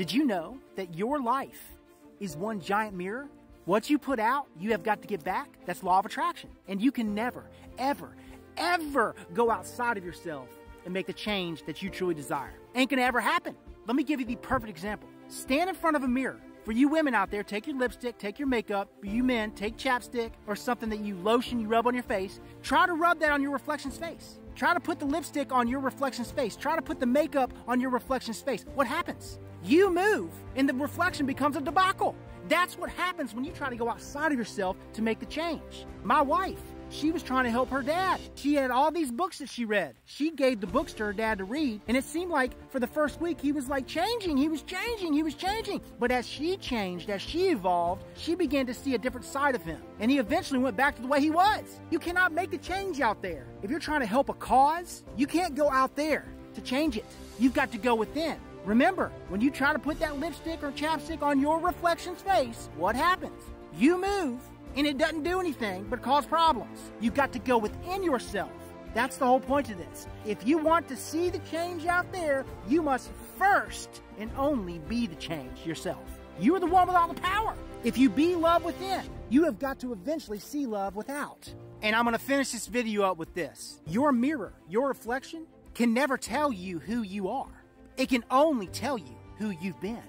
Did you know that your life is one giant mirror? What you put out, you have got to get back. That's law of attraction. And you can never, ever, ever go outside of yourself and make the change that you truly desire. Ain't gonna ever happen. Let me give you the perfect example. Stand in front of a mirror. For you women out there, take your lipstick, take your makeup. For you men, take chapstick or something that you lotion you rub on your face. Try to rub that on your reflection's face. Try to put the lipstick on your reflection's face. Try to put the makeup on your reflection's face. What happens? You move and the reflection becomes a debacle. That's what happens when you try to go outside of yourself to make the change. My wife, she was trying to help her dad. She had all these books that she read. She gave the books to her dad to read, and it seemed like for the first week he was like changing, he was changing, he was changing. But as she changed, as she evolved, she began to see a different side of him. And he eventually went back to the way he was. You cannot make a change out there. If you're trying to help a cause, you can't go out there to change it. You've got to go within. Remember, when you try to put that lipstick or chapstick on your reflection's face, what happens? You move, and it doesn't do anything but cause problems. You've got to go within yourself. That's the whole point of this. If you want to see the change out there, you must first and only be the change yourself. You are the one with all the power. If you be love within, you have got to eventually see love without. And I'm going to finish this video up with this. Your mirror, your reflection, can never tell you who you are. It can only tell you who you've been.